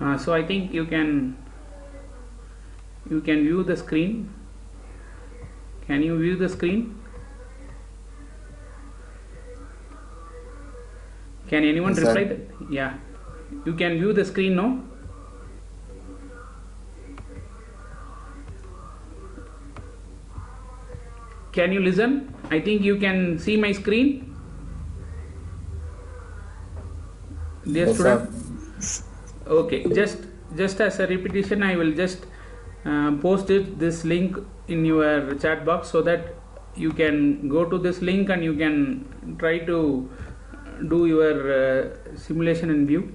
Uh, so I think you can you can view the screen. Can you view the screen? Can anyone Yes, reply? That? Yeah, you can view the screen now. Can you listen? I think you can see my screen. Dear Yes, student. sir. Okay, just just as a repetition, I will just uh, post it this link in your chat box so that you can go to this link and you can try to do your uh, simulation and view.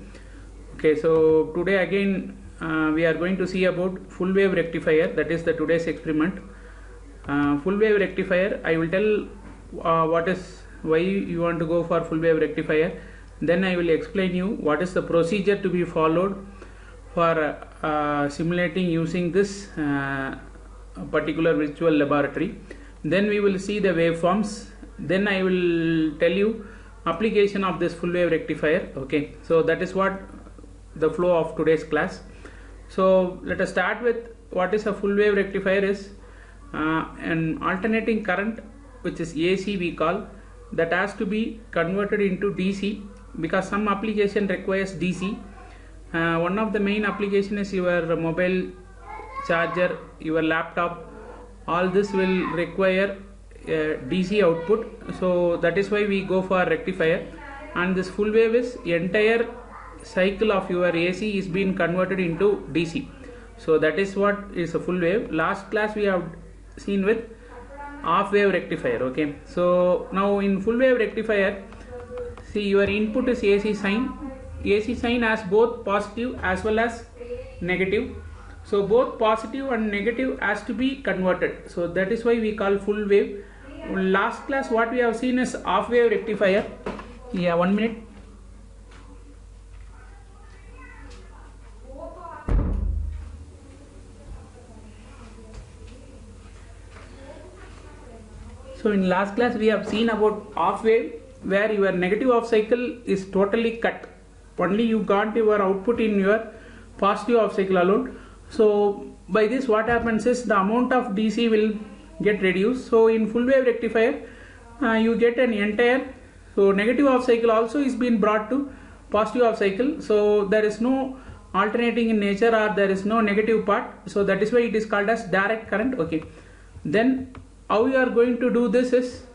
Okay, so today again uh, we are going to see about full wave rectifier. That is the today's experiment. Uh, full wave rectifier. I will tell uh, what is why you want to go for full wave rectifier. Then I will explain you what is the procedure to be followed for uh, simulating using this uh, particular virtual laboratory. Then we will see the waveforms. Then I will tell you application of this full wave rectifier. Okay, so that is what the flow of today's class. So let us start with what is a full wave rectifier is uh, an alternating current which is AC we call that has to be converted into DC because some application requires DC. Uh, one of the main application is your mobile charger, your laptop. All this will require uh, DC output. So that is why we go for rectifier. And this full wave is entire cycle of your AC is being converted into DC. So that is what is a full wave. Last class we have seen with half wave rectifier. Okay. So now in full wave rectifier, see your input is AC sine. AC sine has both positive as well as negative. So both positive and negative has to be converted. So that is why we call full wave. Last class what we have seen is half wave rectifier. Yeah, one minute. So in last class we have seen about half wave where your negative half cycle is totally cut. Only you got your output in your positive half cycle alone. So by this what happens is the amount of DC will get reduced. So in full wave rectifier uh, you get an entire so negative half cycle also is being brought to positive half cycle. So there is no alternating in nature or there is no negative part. So that is why it is called as direct current. Okay. Then how you are going to do this is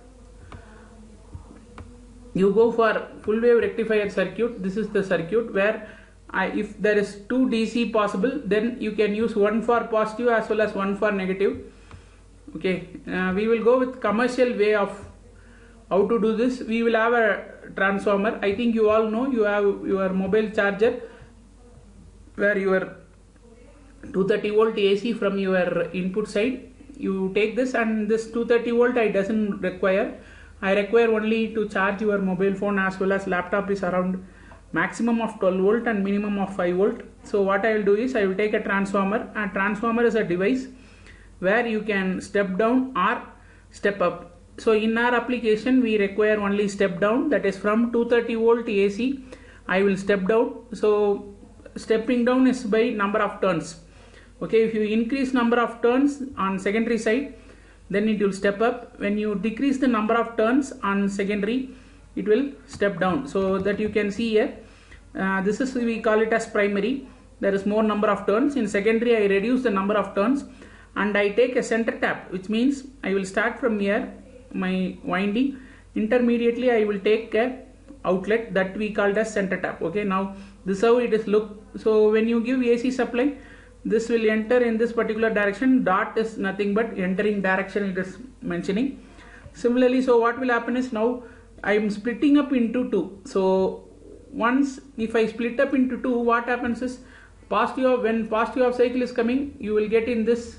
you go for full wave rectifier circuit. This is the circuit where I, if there is two DC possible then you can use one for positive as well as one for negative. Okay. Uh, we will go with commercial way of how to do this. We will have a transformer. I think you all know you have your mobile charger where your 230 volt AC from your input side. You take this and this 230 volt I doesn't require I require only to charge your mobile phone as well as laptop is around maximum of 12 volt and minimum of 5 volt. So what I will do is I will take a transformer. And transformer is a device where you can step down or step up. So in our application we require only step down. That is from 230 volt AC I will step down. So stepping down is by number of turns. Okay if you increase number of turns on secondary side then it will step up. When you decrease the number of turns on secondary it will step down. So that you can see here uh, this is we call it as primary. There is more number of turns. In secondary I reduce the number of turns and I take a center tap which means I will start from here my winding. Intermediately I will take a outlet that we called as center tap. Okay now this how it is look. So when you give AC supply this will enter in this particular direction. Dot is nothing but entering direction it is mentioning. Similarly so what will happen is now I am splitting up into two. So once if I split up into two what happens is positive when positive of cycle is coming you will get in this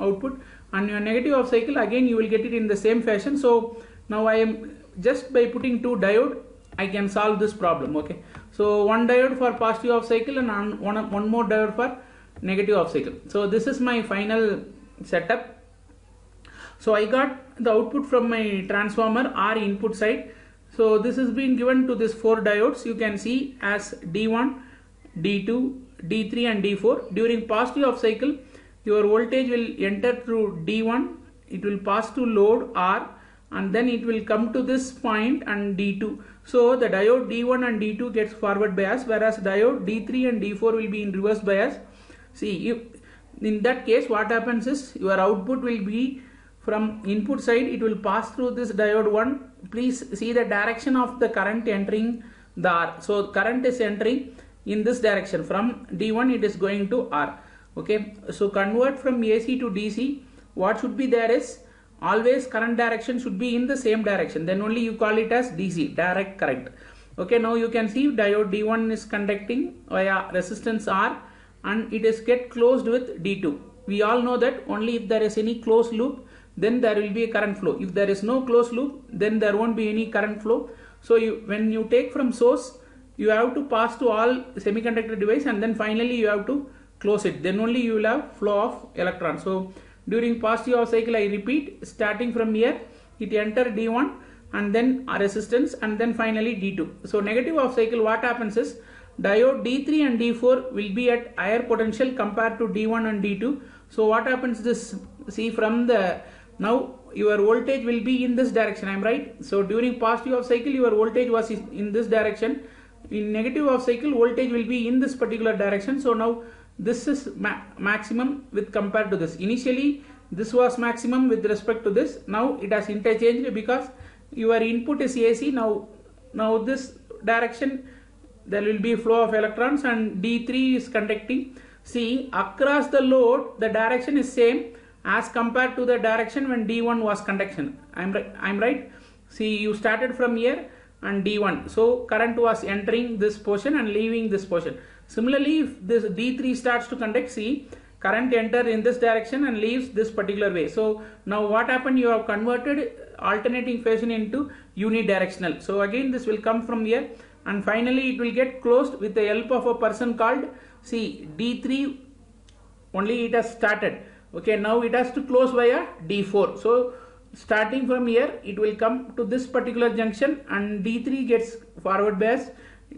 output. And your negative of cycle again you will get it in the same fashion. So now I am just by putting two diode I can solve this problem okay? So one diode for positive of cycle and one, one more diode for negative of cycle so this is my final setup so I got the output from my transformer R input side so this is being given to this four diodes you can see as D1 D2, D3 and D4. During positive of cycle, your voltage will enter through D1, it will pass to load R and then it will come to this point and D2. So the diode D1 and D2 gets forward bias whereas diode D3 and D4 will be in reverse bias. See, if in that case what happens is your output will be from input side it will pass through this diode 1 please see the direction of the current entering the R. So current is entering in this direction. From D1 it is going to R. Okay? So convert from AC to DC what should be there is always current direction should be in the same direction. Then only you call it as DC direct current. Okay? Now you can see diode D1 is conducting via resistance R and it is get closed with D2 we all know that only if there is any closed loop then there will be a current flow. If there is no closed loop then there won't be any current flow. So you when you take from source you have to pass to all semiconductor device and then finally you have to close it. Then only you will have flow of electrons so during positive off cycle I repeat starting from here it enter D1 and then resistance and then finally D2 so negative off cycle what happens is diode D3 and D4 will be at higher potential compared to D1 and D2 so what happens this? See from the now your voltage will be in this direction i am right? So during positive of cycle your voltage was in this direction. In negative of cycle voltage will be in this particular direction. So now this is ma maximum with compared to this. Initially this was maximum with respect to this. Now it has interchanged because your input is AC now now this direction there will be flow of electrons and D3 is conducting see across the load the direction is same as compared to the direction when D1 was conduction. I'm. I'm right. See, you started from here and D1. So current was entering this portion and leaving this portion. Similarly, if this D3 starts to conduct, see, current enter in this direction and leaves this particular way. So now what happened? You have converted alternating fashion into unidirectional. So again, this will come from here and finally it will get closed with the help of a person called, see, D3 only it has started. Okay now it has to close via d4 so starting from here it will come to this particular junction and d3 gets forward bias.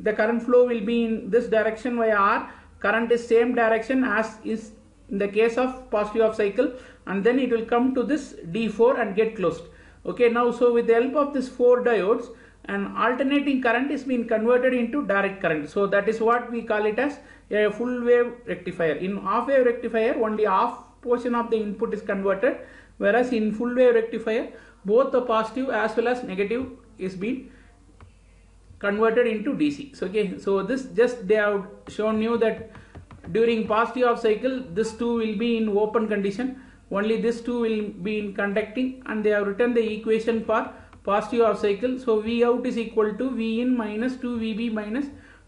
The current flow will be in this direction via r. Current is same direction as is in the case of positive of cycle. And then it will come to this d4 and get closed. Okay now so with the help of this four diodes an alternating current is being converted into direct current. So that is what we call it as a full wave rectifier. In half wave rectifier only half portion of the input is converted whereas in full wave rectifier both the positive as well as negative is being converted into DC. So, okay, so this just they have shown you that during positive of cycle this two will be in open condition. Only this two will be in conducting and they have written the equation for positive of cycle. So V out is equal to V in minus 2 VB minus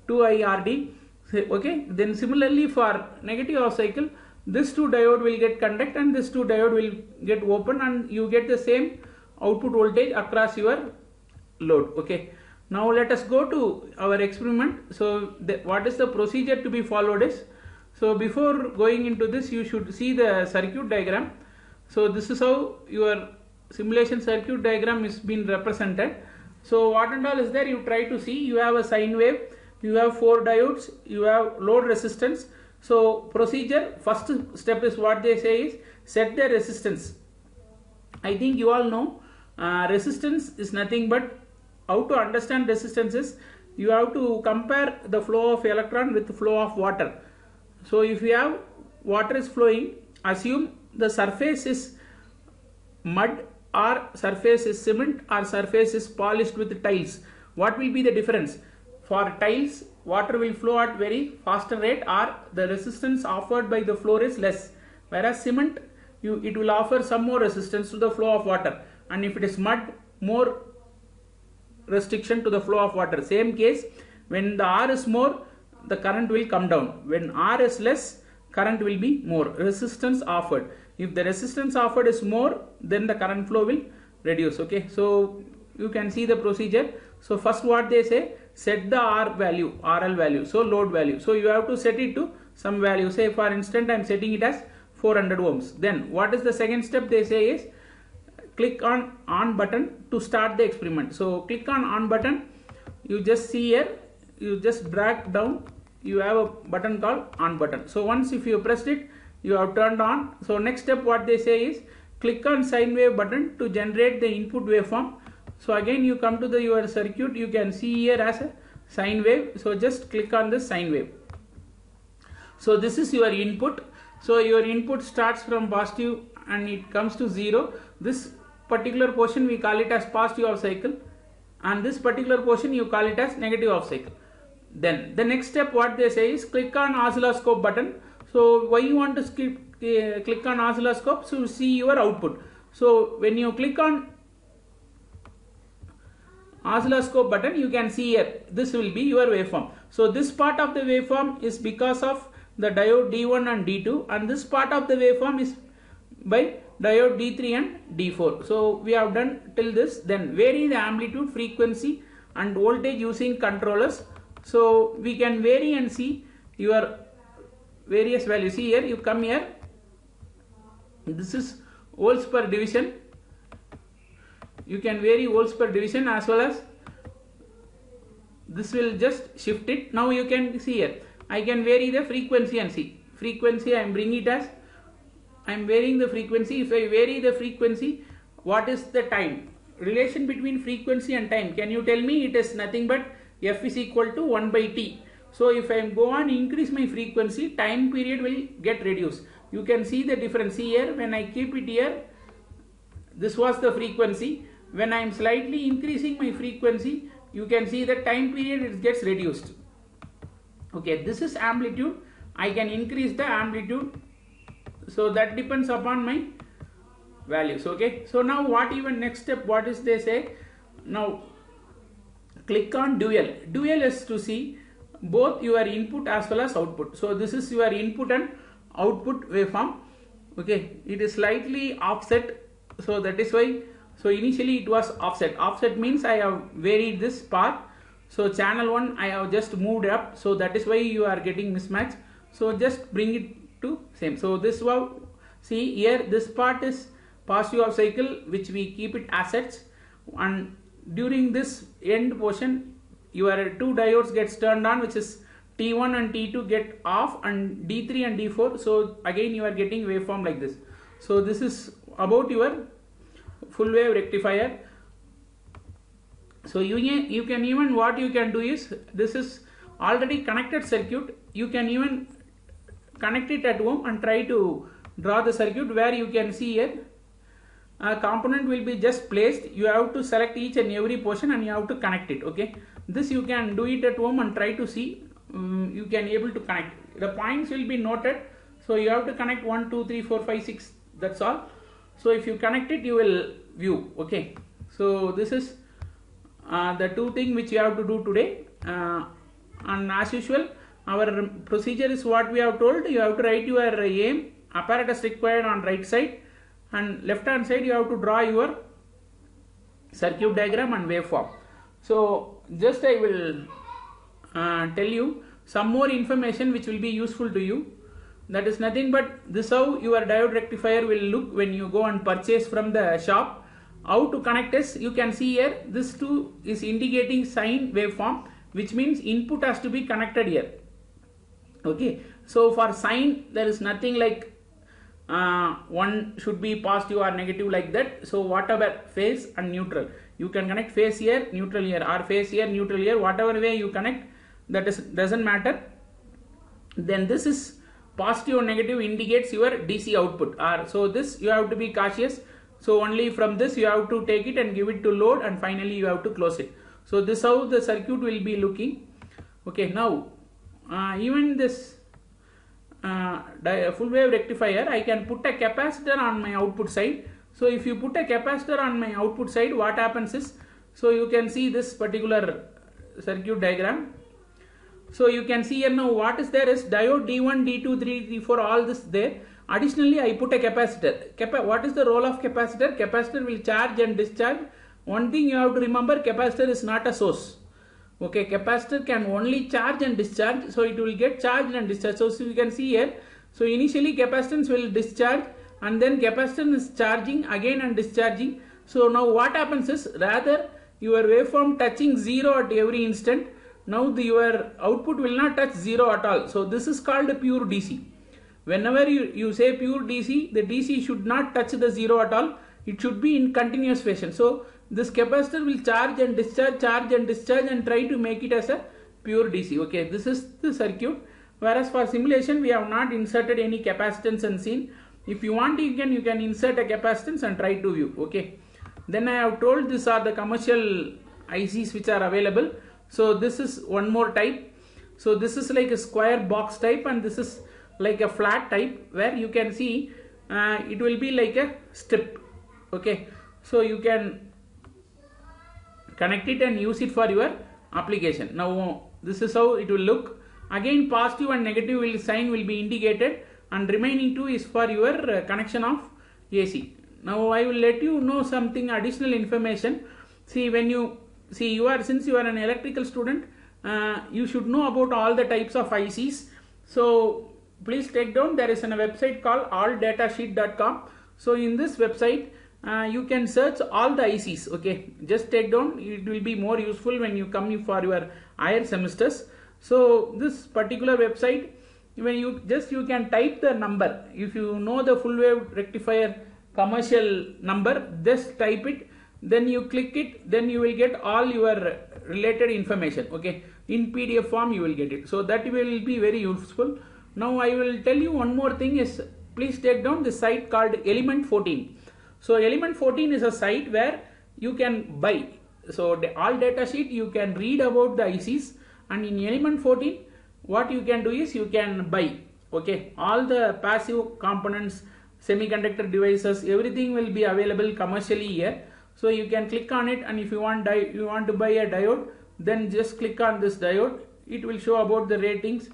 2 IRD. Okay, then similarly for negative of cycle this two diode will get conduct and this two diode will get open and you get the same output voltage across your load. Okay. Now let us go to our experiment. So the, what is the procedure to be followed is so before going into this you should see the circuit diagram. So this is how your simulation circuit diagram is being represented so what and all is there you try to see you have a sine wave you have four diodes you have load resistance so procedure first step is what they say is set the resistance. I think you all know uh, resistance is nothing but how to understand resistance is you have to compare the flow of electron with the flow of water. So if you have water is flowing assume the surface is mud or surface is cement or surface is polished with tiles. What will be the difference? For tiles water will flow at very faster rate or the resistance offered by the floor is less. Whereas cement you it will offer some more resistance to the flow of water. And if it is mud more restriction to the flow of water. Same case when the R is more the current will come down. When R is less current will be more. Resistance offered if the resistance offered is more then the current flow will reduce okay so you can see the procedure so first what they say set the R value, RL value, so load value. So you have to set it to some value. Say for instance, I am setting it as 400 ohms. Then what is the second step they say is click on on button to start the experiment. So click on on button. You just see here, you just drag down you have a button called on button so once if you pressed it you have turned on. So next step what they say is click on sine wave button to generate the input waveform. So again you come to the your circuit. You can see here as a sine wave. So just click on the sine wave. So this is your input. So your input starts from positive and it comes to zero. This particular portion we call it as positive of cycle and this particular portion you call it as negative of cycle. Then the next step what they say is click on oscilloscope button so why you want to skip, uh, click on oscilloscope? To see your output. So when you click on oscilloscope button you can see here this will be your waveform. So this part of the waveform is because of the diode D1 and D2 and this part of the waveform is by diode D3 and D4 so we have done till this. Then vary the amplitude frequency and voltage using controllers. So we can vary and see your various values. See here you come here. This is volts per division. You can vary volts per division as well as this will just shift it. Now you can see here. I can vary the frequency and see. Frequency I am bringing it as I am varying the frequency. If I vary the frequency what is the time? Relation between frequency and time. Can you tell me? It is nothing but f is equal to 1 by t so if I go on increase my frequency time period will get reduced. You can see the difference here. When I keep it here this was the frequency. When I am slightly increasing my frequency you can see the time period it gets reduced. Okay this is amplitude. I can increase the amplitude. So that depends upon my values okay. So now what even next step what is they say? Now click on dual. Dual is to see both your input as well as output. So this is your input and output waveform. Okay? It is slightly offset. So that is why so initially it was offset. Offset means i have varied this path. So channel 1 i have just moved up. So that is why you are getting mismatch. So just bring it to same. So this wow see here this part is positive of cycle which we keep it assets. And during this end portion your two diodes gets turned on which is D1 and D2 get off and D3 and D4 so again you are getting waveform like this. So this is about your full wave rectifier. So you, you can even what you can do is this is already connected circuit. You can even connect it at home and try to draw the circuit where you can see here a component will be just placed. You have to select each and every portion and you have to connect it okay this you can do it at home and try to see. Um, you can able to connect. The points will be noted. So you have to connect 1 2 3 4 5 6 that's all. So if you connect it you will view. Okay. So this is uh, the two thing which you have to do today. Uh, and as usual our procedure is what we have told. You have to write your aim. Apparatus required on right side. And left hand side you have to draw your circuit diagram and waveform so just I will uh, tell you some more information which will be useful to you. That is nothing but this how your diode rectifier will look when you go and purchase from the shop. How to connect is you can see here this two is indicating sine waveform which means input has to be connected here. Okay. So for sine there is nothing like uh, one should be positive or negative like that. So whatever phase and neutral you can connect phase here neutral here or phase here neutral here whatever way you connect that is doesn't matter. Then this is positive or negative indicates your dc output. Or so this you have to be cautious. So only from this you have to take it and give it to load and finally you have to close it. So this how the circuit will be looking. Okay now uh, even this uh, full wave rectifier I can put a capacitor on my output side so if you put a capacitor on my output side what happens is so you can see this particular circuit diagram. So you can see here now what is there is diode D1 D2 3 D4 all this there. Additionally I put a capacitor. Capa what is the role of capacitor? Capacitor will charge and discharge. One thing you have to remember capacitor is not a source. Okay capacitor can only charge and discharge so it will get charged and discharged. So, so you can see here so initially capacitance will discharge and then capacitance is charging again and discharging so now what happens is rather your waveform touching zero at every instant now the, your output will not touch zero at all. So this is called pure DC. Whenever you, you say pure DC, the DC should not touch the zero at all. It should be in continuous fashion. So this capacitor will charge and discharge, charge and discharge and try to make it as a pure DC. Okay, this is the circuit. Whereas for simulation, we have not inserted any capacitance and. If you want, you can you can insert a capacitance and try to view. Okay. Then I have told these are the commercial ICs which are available. So this is one more type. So this is like a square box type and this is like a flat type where you can see uh, it will be like a strip. Okay. So you can connect it and use it for your application. Now this is how it will look. Again positive and negative will sign will be indicated and remaining two is for your uh, connection of AC. Now I will let you know something additional information. See when you see you are since you are an electrical student uh, you should know about all the types of ICs. So please take down there is a website called alldatasheet.com. So in this website uh, you can search all the ICs okay just take down it will be more useful when you come for your higher semesters. So this particular website when you just you can type the number. If you know the full wave rectifier commercial number just type it. Then you click it. Then you will get all your related information okay? In pdf form you will get it. So that will be very useful. Now i will tell you one more thing is please take down the site called element 14 so element 14 is a site where you can buy. So the all data sheet you can read about the ics and in element 14 what you can do is you can buy okay? All the passive components semiconductor devices everything will be available commercially here. So you can click on it and if you want you want to buy a diode then just click on this diode. It will show about the ratings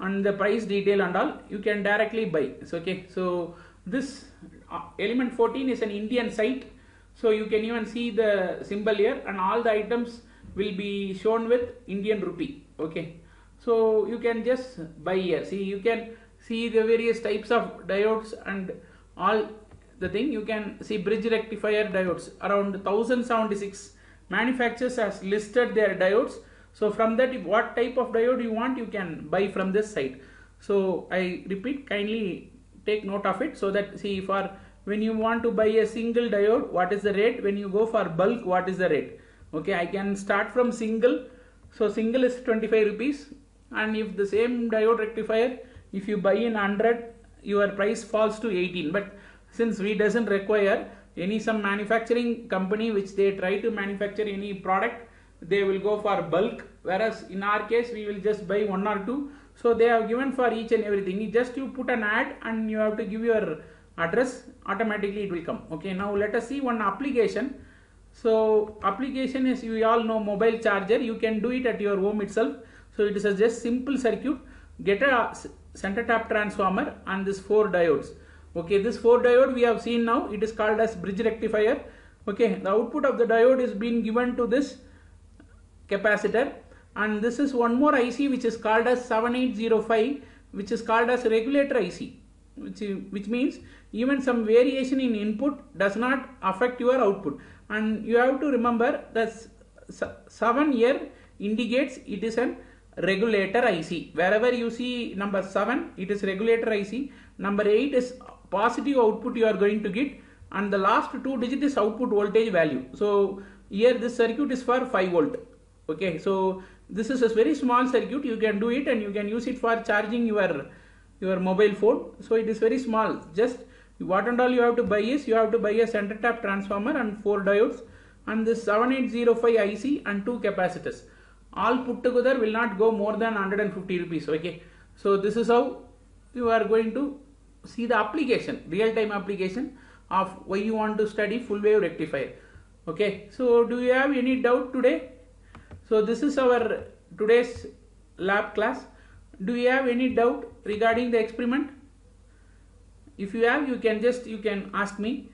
and the price detail and all. You can directly buy okay? So this uh, element 14 is an indian site. So you can even see the symbol here and all the items will be shown with indian rupee okay so you can just buy here. See you can see the various types of diodes and all the thing. You can see bridge rectifier diodes. Around 1076 manufacturers has listed their diodes. So from that what type of diode you want you can buy from this site. So i repeat kindly take note of it so that see for when you want to buy a single diode what is the rate? When you go for bulk what is the rate? Okay i can start from single. So single is 25 rupees and if the same diode rectifier if you buy in 100 your price falls to 18 but since we doesn't require any some manufacturing company which they try to manufacture any product they will go for bulk. Whereas in our case we will just buy one or two. So they have given for each and everything. Just you put an ad and you have to give your address automatically it will come. Okay now let us see one application. So application is you all know mobile charger. You can do it at your home itself so it is a just simple circuit. Get a center tap transformer and this four diodes. Okay this 4 diode we have seen now it is called as bridge rectifier. Okay the output of the diode is being given to this capacitor. And this is one more IC which is called as 7805 which is called as regulator IC which, which means even some variation in input does not affect your output. And you have to remember that 7 here indicates it is an regulator IC wherever you see number 7 it is regulator IC number 8 is positive output you are going to get. And the last two digit is output voltage value. So here this circuit is for 5 volt. Okay so this is a very small circuit. You can do it and you can use it for charging your your mobile phone. So it is very small. Just what and all you have to buy is you have to buy a center tap transformer and four diodes and this 7805 IC and two capacitors all put together will not go more than 150 rupees okay? So this is how you are going to see the application real-time application of why you want to study full wave rectifier okay? So do you have any doubt today? So this is our today's lab class. Do you have any doubt regarding the experiment? If you have you can just you can ask me.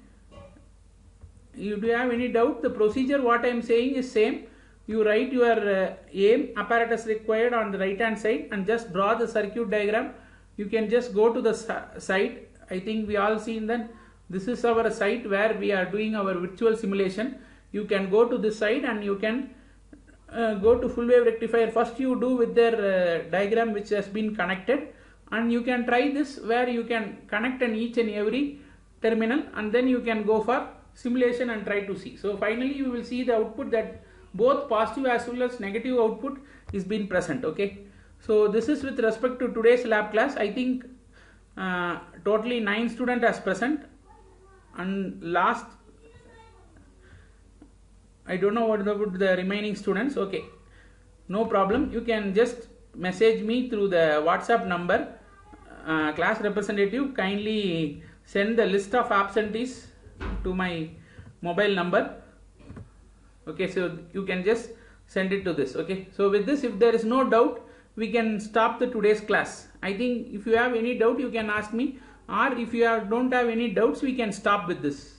You do have any doubt? The procedure what i am saying is same you write your uh, aim apparatus required on the right hand side and just draw the circuit diagram. You can just go to the site. I think we all seen that. This is our site where we are doing our virtual simulation. You can go to this site and you can uh, go to full wave rectifier. First you do with their uh, diagram which has been connected. And you can try this where you can connect an each and every terminal and then you can go for simulation and try to see. So finally you will see the output that both positive as well as negative output is being present okay so this is with respect to today's lab class i think uh, totally nine student as present and last I don't know what about the remaining students. Okay, no problem. You can just message me through the WhatsApp number. Uh, class representative kindly send the list of absentees to my mobile number. Okay, so you can just send it to this. Okay, so with this, if there is no doubt, we can stop the today's class. I think if you have any doubt, you can ask me, or if you have, don't have any doubts, we can stop with this.